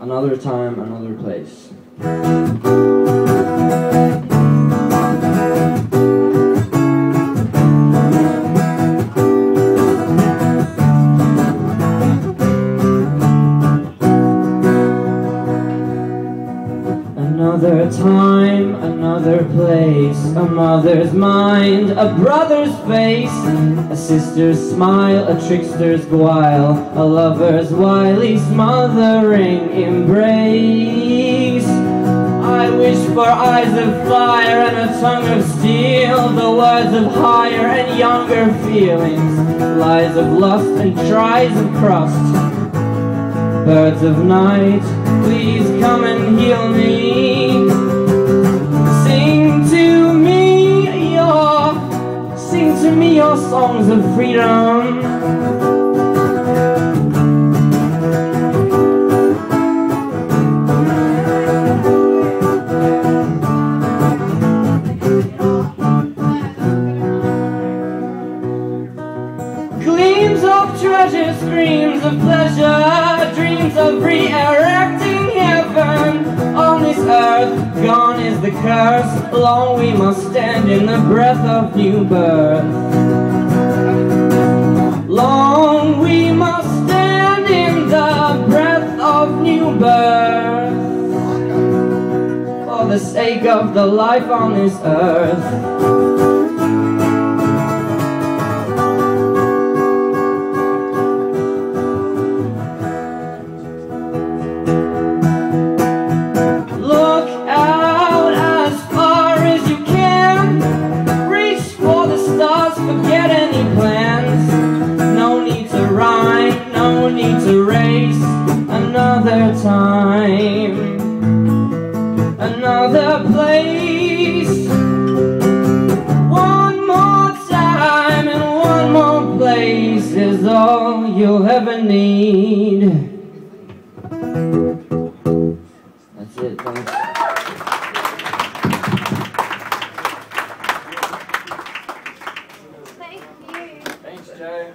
Another time, another place. Another time, another place, a mother's mind, a brother's face, a sister's smile, a trickster's guile, a lover's wily smothering embrace. I wish for eyes of fire and a tongue of steel, the words of higher and younger feelings, lies of lust and tries of crust. Birds of night, please come and heal me. Sing to me your songs of freedom. Gleams of treasure, screams of pleasure, dreams of re-erecting curse, long we must stand in the breath of new birth. Long we must stand in the breath of new birth. For the sake of the life on this earth. time Another place One more time and one more place Is all you'll ever need That's it, thanks. Thank you. Thanks, Joe.